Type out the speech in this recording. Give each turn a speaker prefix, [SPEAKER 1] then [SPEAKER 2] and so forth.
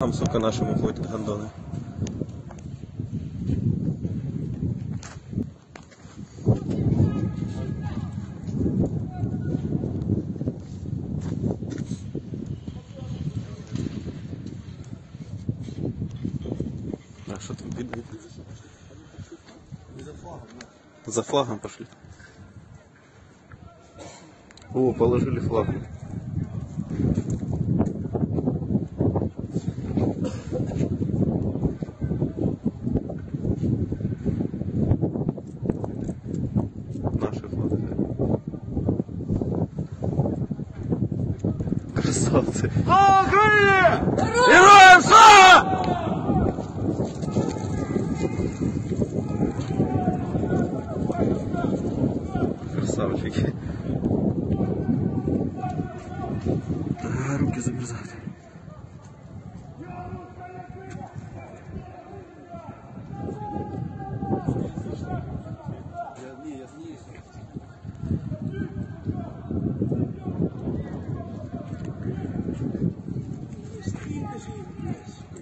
[SPEAKER 1] Там, сука, нашему ходят гондоны. А что там видно? За флагом пошли. О, положили флаг. Красавцы.
[SPEAKER 2] Слава Україні! Героям слава!
[SPEAKER 1] Красавчики. А, руки замерзают. busy. Yes.